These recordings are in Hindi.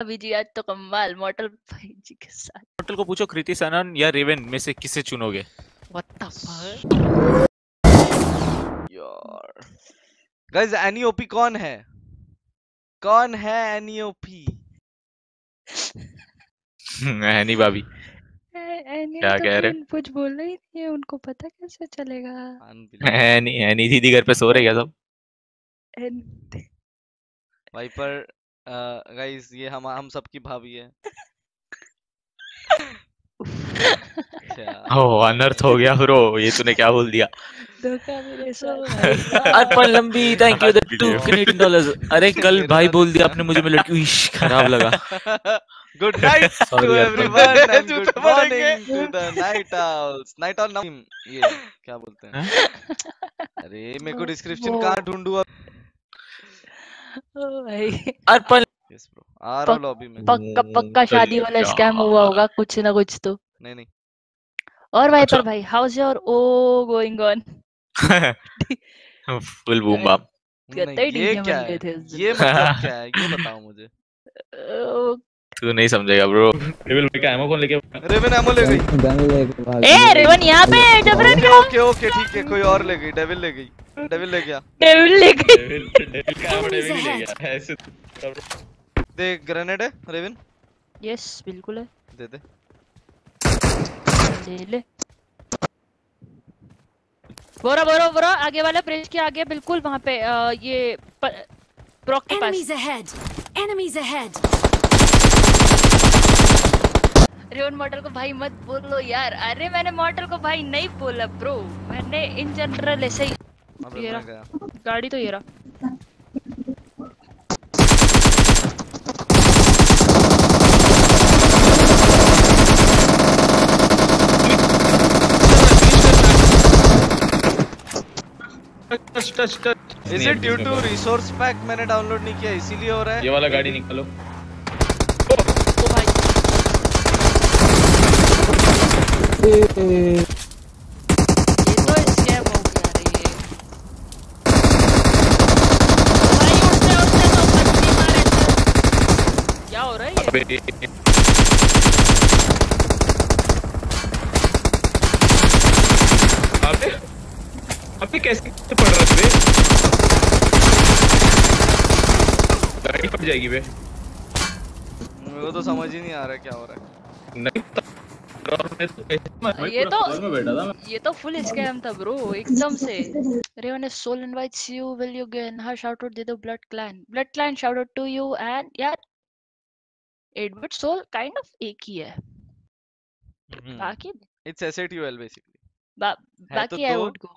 अभी जी आज तो कमाल मॉडल भाई जी के साथ। होटल को पूछो कृति सनन या रेवन में से किसे चुनोगे? व्हाट द फक यार। गाइस एनईओपी कौन है? कौन है E एनईओपी हनी भाभी। एनी क्या तो कह रहे? कुछ बोलना ही नहीं है उनको पता कैसे चलेगा? हनी हनी दीदी घर पे सो रहे क्या सब। एन- वाइपर गाइस ये हम हम सबकी भाभी है। क्या ओह अनर्थ हो गया ब्रो ये तूने क्या बोल दिया? धोखा मेरे साथ अर्पण लंबी thank you the two Canadian dollars अरे कल भाई बोल दिया आपने मुझे मैं लड़की इश खराब लगा। Good night to everyone good morning to the night owls night owl ये क्या बोलते हैं? अरे मेरे को डिस्क्रिप्शन कहाँ ढूंढूं ओ अर्पण। यस ब्रो आ रहा हूँ लॉबी में। पक्का पक्का शादी वाला स्कैम हुआ होगा कुछ ना कुछ तो। नहीं नहीं। और भाई अच्छा। पर भाई how's your oh going on full boom ही ये क्या है? ये मतलब क्या है? ये बताओ मुझे। तू नहीं समझेगा ब्रो डेविल भाई का एमो कौन लेके रेवन एमो ले गई। ए। रेवन यहाँ पे डबरन ओके ओके ओके ठीक है कोई और ले गई डेविल ले गई डेविल ले गया। डेविल ले गई। डेविल डेविल का एमो डेविल ले गया। ऐसे दे ग्रेनेड है रेवन यस बिल्कुल है। दे दे। ले ले। बोरा बोरा बोरा आगे वाला ब्रिज के आगे बिल्कुल वहाँ पे ये ब्रॉक के पास। Enemies ahead! Enemies ahead! Raven model को भाई मत बोलो यार। अरे मैंने मॉडल को भाई नहीं बोला ब्रो मैंने इन जनरल ऐसे ही ये रहा। गाड़ी तो ये रहा। Touch touch touch is it due to resource pack मैंने डाउनलोड नहीं किया इसीलिए हो रहा है? ये वाला गाड़ी निकालो ओ भाई ए, ये तो स्कैम हो गया रे भाई उठते उठते तो पत्नी मारे क्या हो रहा है ये अबे अबे कैसे पड़ रहा है गाड़ी फट जाएगी बे मेरे को तो समझ ही नहीं आ रहा क्या हो रहा है। नहीं ये तो बैठा था ये तो फुल स्कैम था ब्रो एकदम से। Raven Soul invites you will you gain her shout out दे दो blood clan blood clan shout out to you and यार एडवर्ड सोल काइंड ऑफ़ एक ही है। हम्म। बाकी इट्स एसएटीएल बेसिकली बाकी आई वुड गो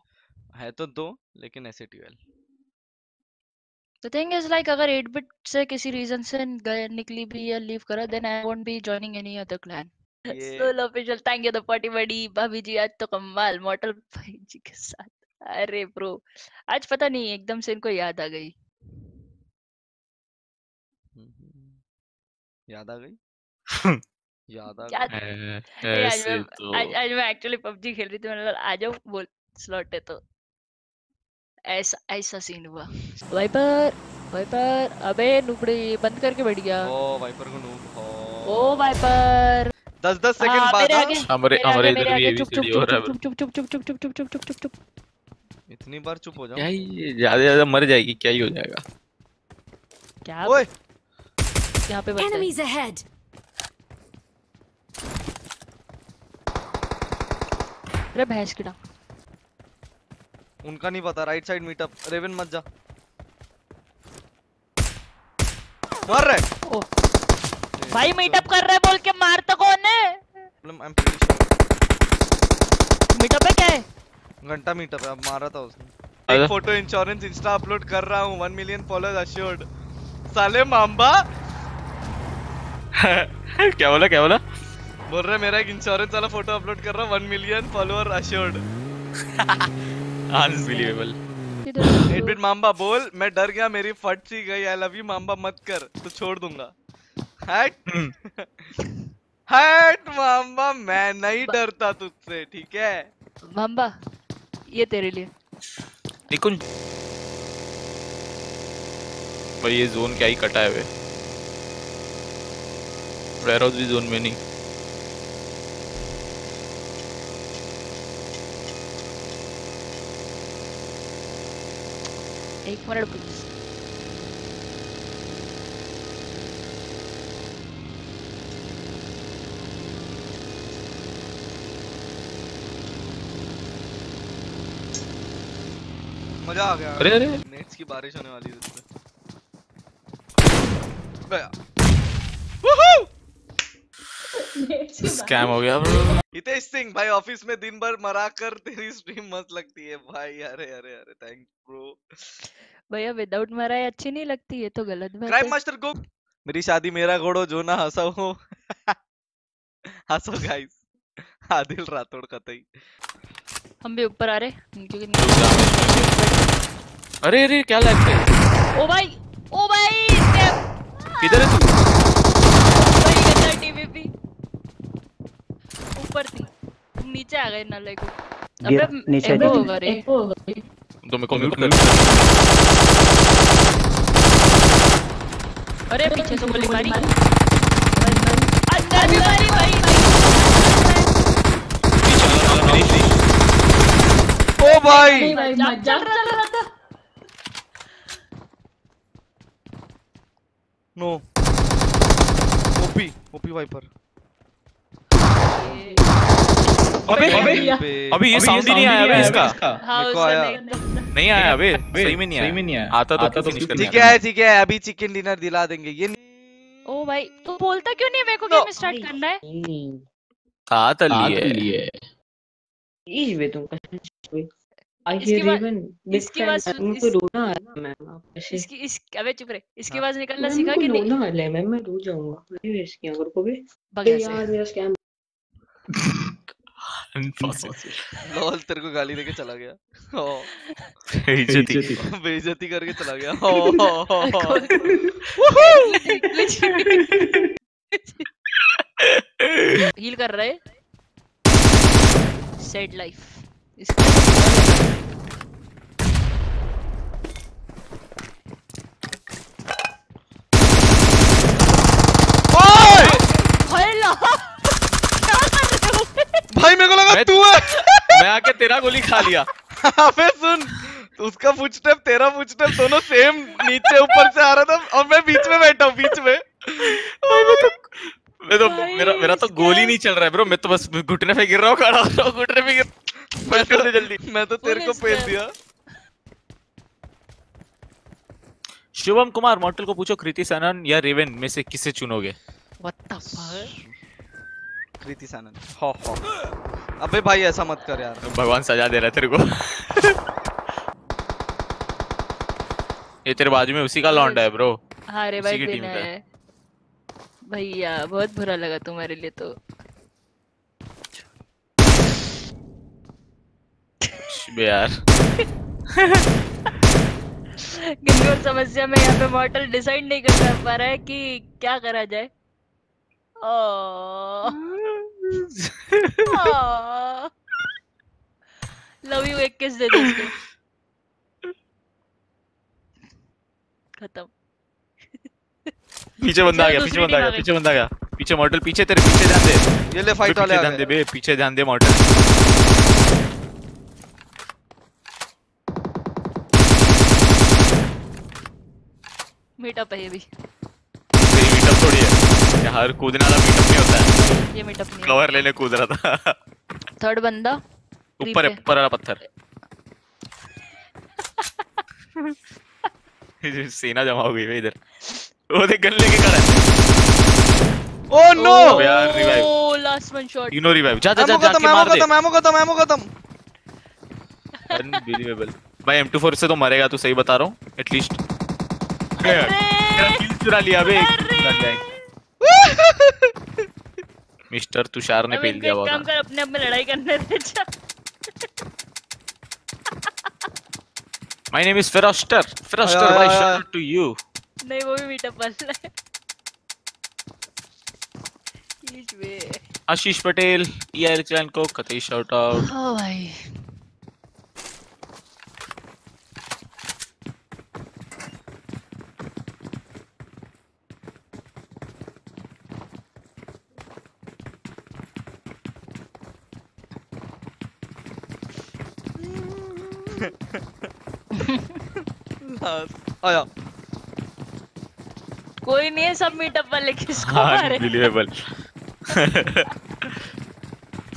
है तो दो लेकिन SATL the thing is like अगर 8 बिट से किसी रीजन से निकली भी या लीव करा then I won't be joining any other clan Soul official thank you the party बड़ी भाभी जी आज तो कमाल मॉडल भाई जी के साथ। अरे ब्रो आज पता नहीं एकदम से इनको याद आ गई। हम्म। याद आ गई? याद आ गई। आज मैं तो आज आज मैं एक्चुअली पबजी खेल रही थी मैंने बोला आ जाओ बोल स्लॉट है तो। ऐसा ऐसा सीन हुआ। वाइपर वाइपर अबे नुबड़ी बंद करके बैठ गया। ओ वाइपर को नूब ओ। वाइपर 10 10 सेकंड हाँ, बाद हाँ? हमारे हमारे इधर भी आगे चुप एबीसीडी चुप हो रहा चुप है। चुप चुप चुप चुप चुप चुप चुप चुप चुप चुप। इतनी बार चुप हो जाओ क्या ही ज़्यादा ज़्यादा मर जाएगी क्या ही हो जाएगा। क्या ओए। यहाँ पे बंदा है। Enemies ahead! अरे भैंस की डांग। उनका नहीं पता राइट साइड मीटअप रेवन मत जा। मर रहे। ओ भाई मीटअप कर रहा है बोल के मार तो कौन है? Problem I am pretty meetup है क्या है घंटा मीटअप है अब मारा था उसने। एक फ़ोटो इंश्योरेंस इंस्टा अपलोड कर रहा हूँ 1 मिलियन फॉलोअर्स अश्योर्ड साले मांबा। क्या बोला क्या बोला? बोल रहे मेरा एक इंश्योरेंस वाला फ़ोटो अपलोड कर रहा हूँ 1 मिलियन फॉलोअर अश्योर्ड अनबिलीवेबल इधर एट बिट मांबा बोल मैं डर गया मेरी फट सी गई आई लव यू मांबा मत कर तो छोड़ दूँगा। हट हट मांबा मैं नहीं डरता तुझसे ठीक है? मांबा ये तेरे लिए। देखो भाई ये जोन क्या ही कटा है वे। वेयर हाउस भी जोन में नहीं। एक मिनट प्लीज़ मज़ा आ गया। अरे अरे। नेट्स की बारिश होने वाली है इस गया। वूहू स्कैम हो गया ब्रो हितेश सिंह भाई ऑफ़िस में दिन भर मरा कर तेरी स्ट्रीम मस्त लगती है। भाई अरे अरे अरे थैंक ब्रो भैया विदाउट मराई अच्छी नहीं लगती है तो गलत बात क्राइम मास्टर गो मेरी शादी मेरा घोड़ो जो ना हंसो। हो हंसो गाइस आदिल राठौड़ कतई हम भी ऊपर आ रहे हैं, क्योंकि अरे अरे क्या लग है? ओ भाई ओ भाई किधर है तू? भाई गंदा टीवीपी ऊपर थी नीचे आ गए नाले को अबे नीचे। होगा रे तो मेरे को म्यूट कर अरे पीछे से गोली मारी। अंदर भी मारी। भाई ओ भाई। मज़ाक चल रहा था नो ओपी ओपी वाइपर अबे अबे अभी ये साउंड ही नहीं आया अबे इसका। हाँ मेरे को आया। नहीं- आया अबे सही में नहीं आया सही में नहीं आया। आता तो फिनिश कर ठीक है ठीक है अभी चिकन डिनर दिला देंगे। ये ओ भाई तू बोलता क्यों नहीं है मेरे को गेम स्टार्ट करना है? कहा था लिए लिए इस वे तुम इसकी रोना आ रहा है मैम इसकी इस अबे चुप रहे। इसकी। निकलना सीखा कि नहीं। रोना आ रहा मैम मैं रो जाऊँगा। नहीं वेस्ट किया करोगे बग यार मेरा स्कैम लॉल तेरे को गाली देके चला गया। बेइज्जती। करके चला गया। हील कर रहे। सेड लाइफ भाई मेरे को लगा तू है। मैं आके तेरा गोली खा लिया। अबे सुन उसका फुटस्टेप तेरा फुटस्टेप दोनों सेम नीचे ऊपर से आ रहा था। और मैं बीच में बैठा हूँ बीच में। मैं तो भाई, मेरा मेरा तो गोली नहीं चल रहा है ब्रो मैं तो बस घुटने पे गिर रहा हूँ खड़ा हो रहा हूँ घुटने पे गिर मैं तो जल्दी मैं तो तेरे को पेल दिया। शिवम कुमार मॉडल को पूछो कृति सनन या रेवन में से किसे चुनोगे? What the fuck Kriti Sanon. हो हो। अबे भाई ऐसा मत कर यार। भगवान सजा दे रहा है तेरे को। ये तेरे बाजू में उसी का लौंडा है ब्रो हाँ रे भाई देना भैया बहुत बुरा लगा तुम्हारे लिए तो। बे यार। गंभीर समस्या में यहाँ पे मॉडल डिसाइड नहीं कर पा रहा है कि क्या करा जाए। लव यू एक किस दे दे खत्म। पीछे बंदा आ गया पीछे बंदा आ गया पीछे बंदा आ गया। पीछे मॉडल पीछे तेरे पीछे ध्यान दे। ये ले फाइट पीछे वाले आ ध्यान दे गए बे पीछे ध्यान दे मॉडल मीटअप है ये भी। मीटअप थोड़ी है। ये हर कूदने वाला मीटअप नहीं होता है। ये मीटअप नहीं कवर लेने कूद रहा था। थर्ड बंदा? ऊपर है ऊपर वाला पत्थर। ये सेना जमा हो गई है इधर। वो देख गन लेके खड़ा है। ओ नो Oh, यार, revive. Oh last one shot you know revive जा जा जा एमो मार दे। खत्म एमो खत्म एमो खत्म। अनबिलीवेबल भाई M24 से तो मरेगा तू सही बता रहा हूँ। एटलीस्ट किल चुरा लिया बे मिस्टर तुषार ने पेल दिया काम कर अपने आप में लड़ाई करने दे जा. My name is Feroster Feroster आया। शाउट टू यू नहीं वो भी मीटअप वाला है. आशीष पटेल ईआर क्लैन को कतई शाउट आउट ओ भाई. Last- आया। कोई नहीं है सब मीटअप वाले किसको मारे? अनबिलीवेबल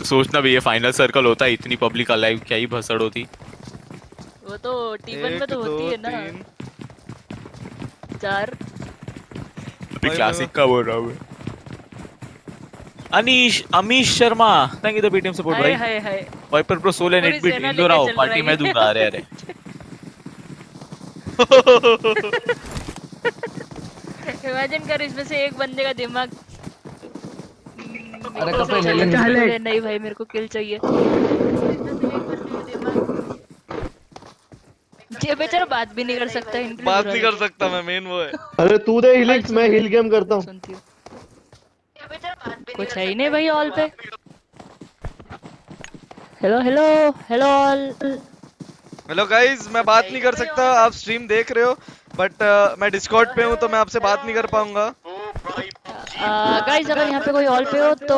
सोचना भी ये फाइनल सर्कल होता है इतनी पब्लिक अलाइव क्या ही भसड़ होती। वो तो टी वन में तो होती है ना। चार। अभी क्लासिक का बोल रहा हूँ। Anish Amish Sharma. Thank you the BTM support hi भाई। Hi hi. Viper pro Soul and पूरी 8 बिट इंदौर आओ पार्टी मैं दूँगा अरे अरे। इमेजिन कर इसमें से एक बंदे का दिमाग। अरे कपड़े ले ले नहीं भाई मेरे को किल चाहिए। ये बेचारा बात भी नहीं कर सकता इंटरव्यू बात नहीं कर सकता मैं मेन वो है। अरे तू दे हिलिक्स मैं हिल गेम करता हूँ। सुनती हूँ। कुछ है ही नहीं भाई ऑल पे। Hello hello hello hello guys मैं बात नहीं कर सकता आप स्ट्रीम देख रहे हो बट uh, मैं डिस्कॉर्ड पे हूँ तो मैं आपसे बात नहीं कर पाऊँगा। गाइस अगर यहाँ पे कोई ऑल पे हो तो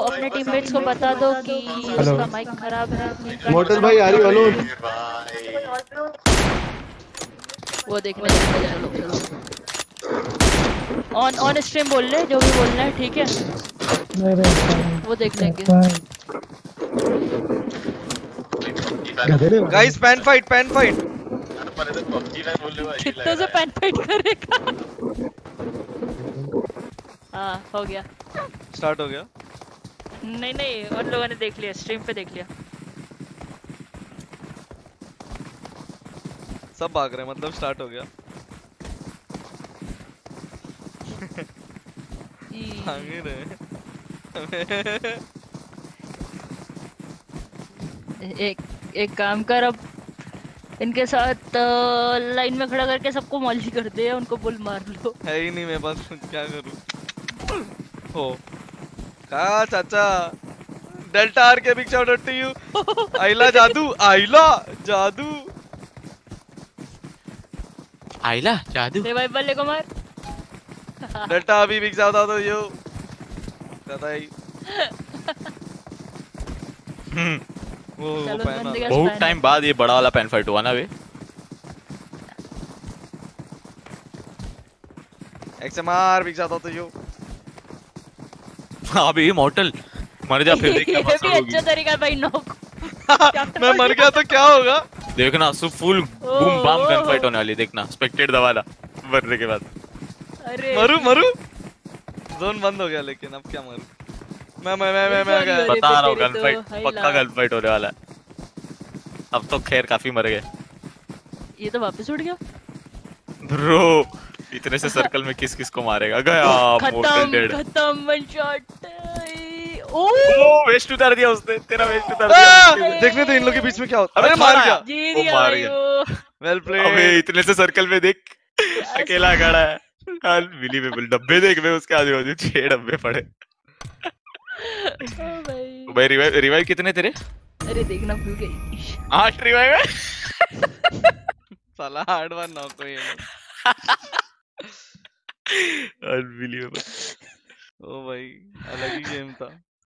अपने टीममेट्स को बता दो कि उसका माइक खराब है मोटल भाई आ रही हेलो वो देखने ऑन ऑन स्ट्रीम बोल ले जो भी बोलना है ठीक है? वो देख लेंगे। Guys pan fight pan fight कितनों से पैन फाइट करेगा। हाँ हो गया। स्टार्ट हो गया। नहीं नहीं उन लोगों ने देख लिया स्ट्रीम पे देख लिया। सब भाग रहे हैं मतलब स्टार्ट हो गया। भाग ही रहे एक। एक काम कर अब इनके साथ लाइन में खड़ा करके सबको मॉली कर दे उनको बुल मार लो। है ही नहीं मेरे पास क्या करूँ? हो। कहा चाचा? Delta R K big shout out to you आइला जादू आइला जादू। आइला जादू? रिवाइवल ले को मार। डेल्टा अभी big shout out to you. दादा ही। बहुत टाइम बाद ये बड़ा वाला पेन फाइट हुआ ना वे XMR big shout out to you. अभी इमॉर्टल मर जा फिर देख क्या ये भी अच्छा तरीका है भाई नोक मैं मर गया तो क्या होगा? देखना so full boom bam gun fight होने वाली देखना स्पेक्टेट दबाना मरने के बाद। अरे। मरू मरू। जोन बंद हो गया लेकिन अब क्या मरू? मैं मैं मैं मैं मैं बता रहा हूँ तेरी गन तो पक्का ला। गन फाइट होने वाला है। अब तो खैर काफ़ी मर गए। ये तो वापस उड़ गया। ब्रो इतने से सर्कल में किस किस को मारेगा? गया मोर्टल खत्म डेड खत्म वन शॉट ओ वेस्ट उतार दिया उसने तेरा वेस्ट उतार दिया। देखने तो इन लोग के बीच में क्या होता अबे मार। गया। वो मार गया। वेल अबे इतने से सर्कल में देख अकेला खड़ा है। अनबिलीवेबल डब्बे देख मैं उसके आजू बाजू छह डब्बे पड़े। ओ भाई भाई रिवाइव रिवाइव कितने तेरे? अरे देखना भूल गई। आठ रिवाइव है? साला हार्ड वन ना कोई अनबिलीवेबल ओ भाई अलग ही गेम था।